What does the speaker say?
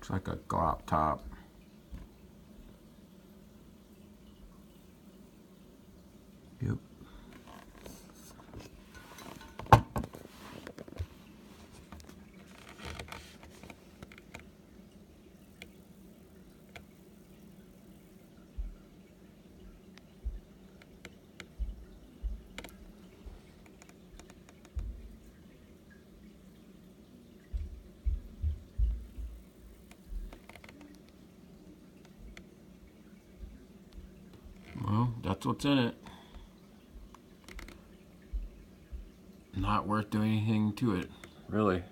Looks like a glop top. Yep. That's what's in it. Not worth doing anything to it, really.